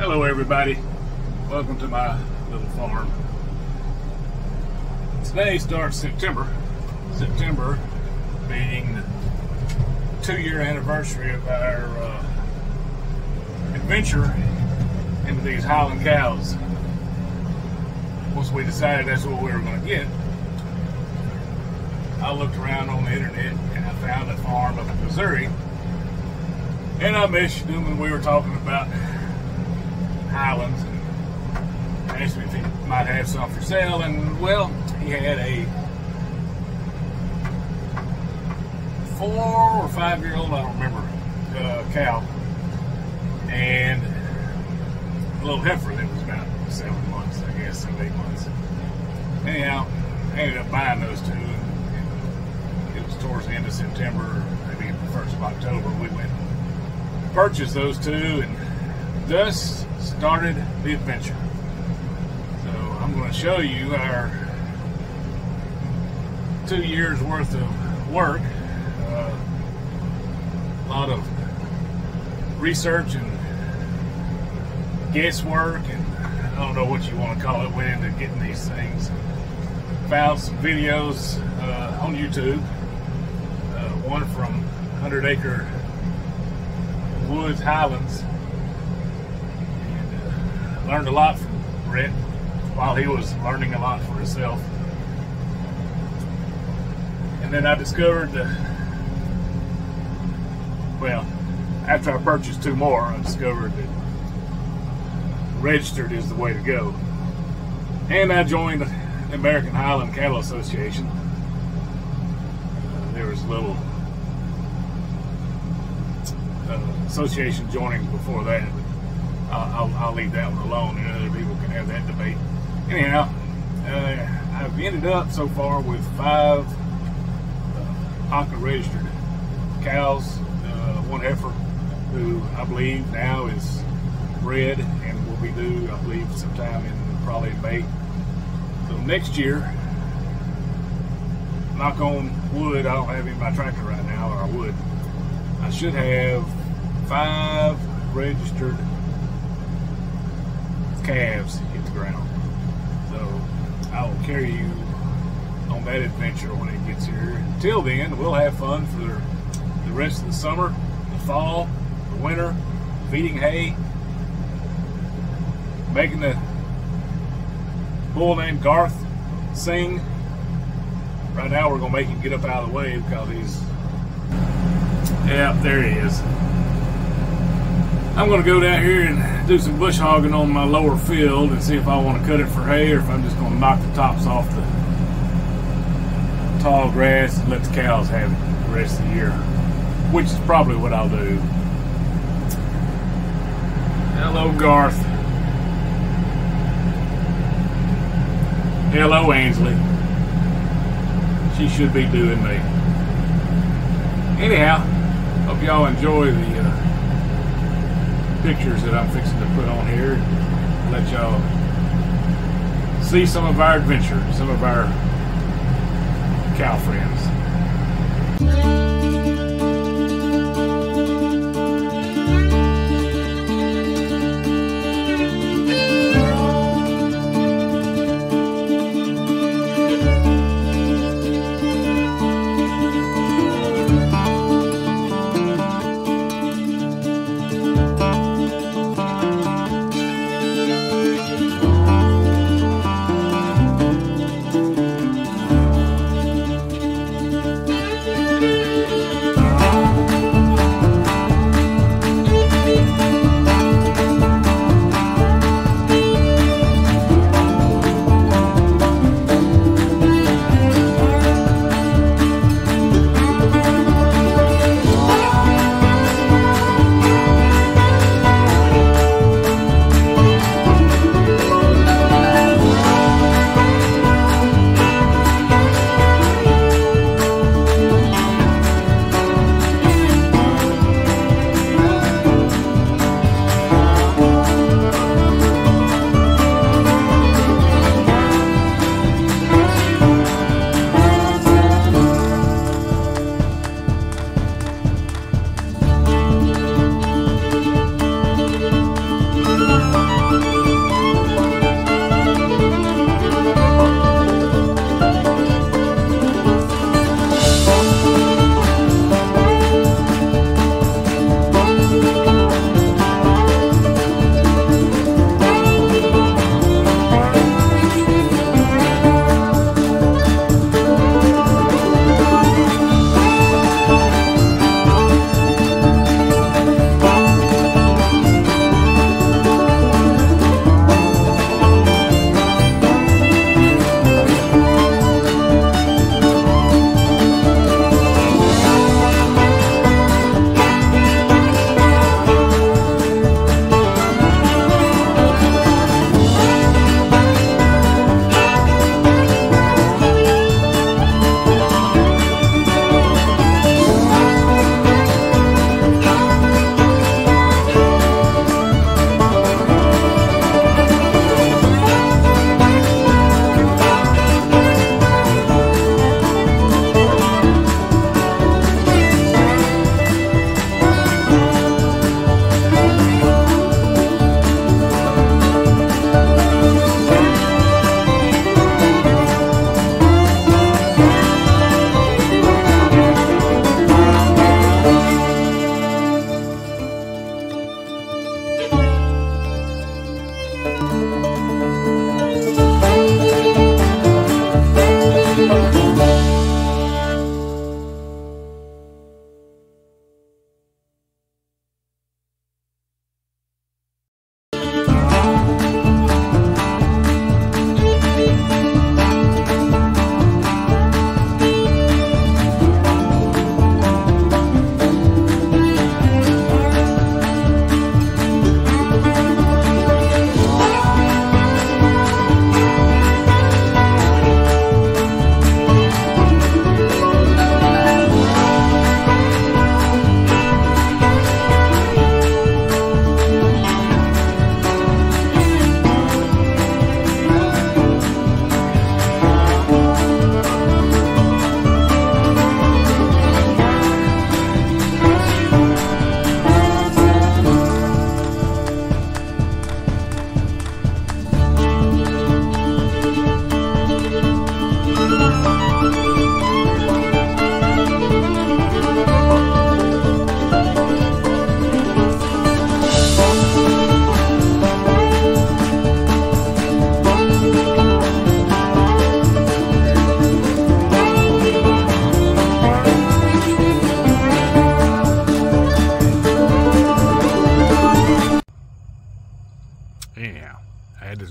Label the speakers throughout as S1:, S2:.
S1: Hello everybody, welcome to my little farm. Today starts September, September being the two year anniversary of our uh, adventure into these Highland cows. Once we decided that's what we were going to get, I looked around on the internet and I found a farm up in Missouri. And I mentioned them when we were talking about Highlands and asked me if he might have some for sale. And well, he had a four or five year old, I don't remember, uh, cow, and a little heifer that was about seven months, I guess, seven, eight months. Anyhow, I ended up buying those two. It was towards the end of September, maybe the first of October. We went and purchased those two, and thus started the adventure. So I'm going to show you our two years worth of work. Uh, a lot of research and guesswork, and I don't know what you want to call it, went into getting these things. Found some videos uh, on YouTube. Uh, one from 100 Acre Woods Highlands learned a lot from Brett while he was learning a lot for himself. And then I discovered that, well, after I purchased two more, I discovered that registered is the way to go. And I joined the American Highland Cattle Association. Uh, there was a little uh, association joining before that. I'll, I'll, leave that one alone and other people can have that debate. Anyhow, uh, I've ended up so far with five uh, ACA registered cows, uh, one heifer who I believe now is bred and will be due, I believe, sometime in probably May. So next year, knock on wood, I don't have any in my tractor right now, or I would. I should have five registered calves hit the ground. So I will carry you on that adventure when it gets here. Until then, we'll have fun for the rest of the summer, the fall, the winter, feeding hay, making the bull named Garth sing. Right now, we're gonna make him get up out of the way because he's yeah, there he is. I'm going to go down here and do some bush hogging on my lower field and see if I want to cut it for hay or if I'm just going to knock the tops off the tall grass and let the cows have it the rest of the year, which is probably what I'll do. Hello, Garth. Hello, Ainsley. She should be doing me. Anyhow, hope y'all enjoy the uh, pictures that I'm fixing to put on here. Let y'all see some of our adventure, some of our cow friends.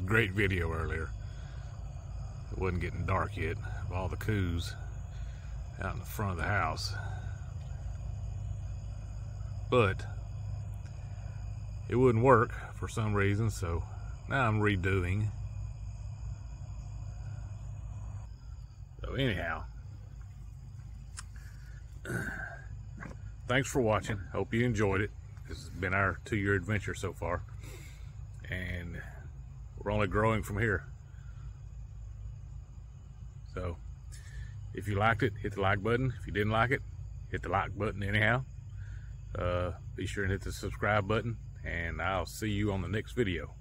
S1: Great video earlier. It wasn't getting dark yet of all the coos out in the front of the house. But it wouldn't work for some reason, so now I'm redoing. So anyhow, thanks for watching. Hope you enjoyed it. This has been our two-year adventure so far. And we're only growing from here. So if you liked it, hit the like button. If you didn't like it, hit the like button anyhow. Uh, be sure and hit the subscribe button and I'll see you on the next video.